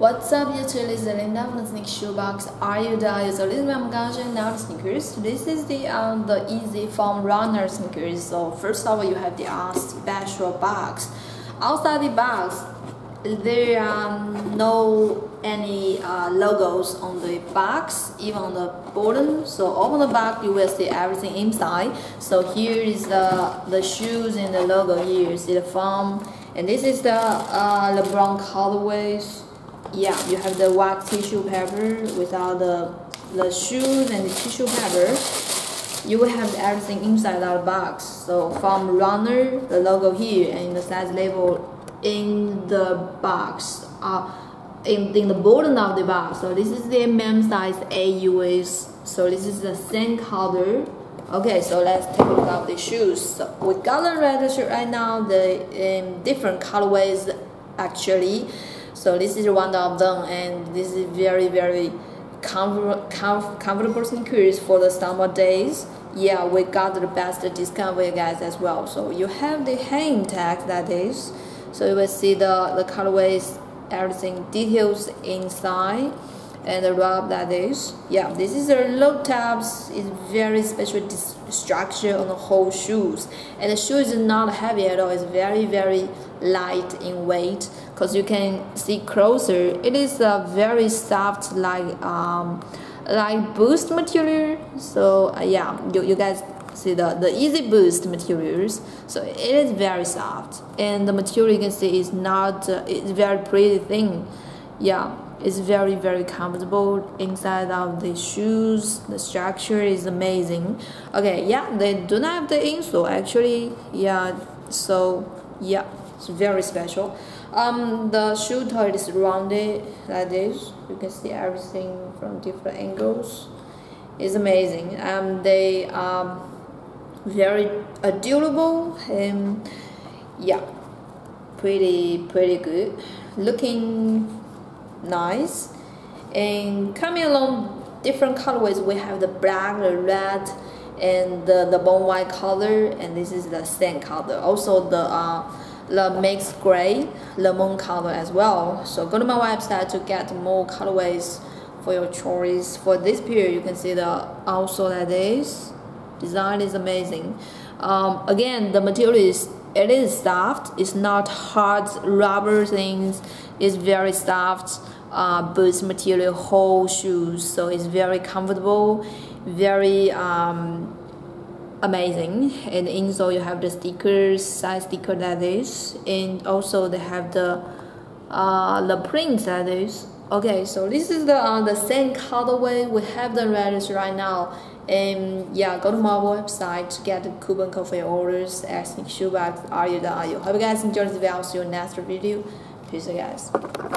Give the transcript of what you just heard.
What's up YouTube, is Linda from the Sneak Shoebox. Are you the So is I'm gonna now the sneakers. This is the um, the Yeezy foam runner sneakers. So first of all you have the uh, special box. Outside the box there are no any uh, logos on the box, even on the bottom. So open the box, you will see everything inside. So here is the the shoes and the logo here. See the foam, and this is the uh, LeBron colorways yeah, you have the wax tissue paper without the the shoes and the tissue paper. You will have everything inside our box. So foam runner, the logo here, and the size label in the box. Uh, in, in the bottom of the box. So this is the MM size AUS. So this is the same color. Okay, so let's take a look at the shoes. So we got the red shirt right now. The um, different colorways actually. So this is one of them, and this is very very comfort, comf comfortable sneakers for the summer days. Yeah, we got the best discount for you guys as well. So you have the hang tag that is. So you will see the the colorways, everything details inside and the rub that is yeah this is a low tabs is very special structure on the whole shoes and the shoe is not heavy at all it's very very light in weight because you can see closer it is a very soft like um like boost material. So uh, yeah you, you guys see the the Yeezy boost materials. So it is very soft. And the material you can see is not uh, it's very pretty thin. Yeah it's very very comfortable. Inside of the shoes the structure is amazing. Okay yeah they do not have the insole actually. Yeah so yeah it's very special. Um the shoe toe is rounded like this. You can see everything from different angles. It's amazing. Um they are very durable and yeah pretty pretty good. Looking nice. And coming along different colorways. We have the black the red and the, the bone white color and this is the sand color. Also the uh, the mixed gray lemon color as well. So go to my website to get more colorways for your choice. For this period you can see the also like this. Design is amazing. Um, again the material is it is soft. It's not hard rubber things. It's very soft uh, boots material whole shoes. So it's very comfortable. Very um, amazing. And insole you have the stickers size sticker that is and also they have the uh, the print that is okay so this is the uh, the same colorway we have the reddish right now. And yeah go to my website to get the coupon code for your orders. At sneak shoebox are you the are you hope you guys enjoyed this video. See you in the next video. Peace out, guys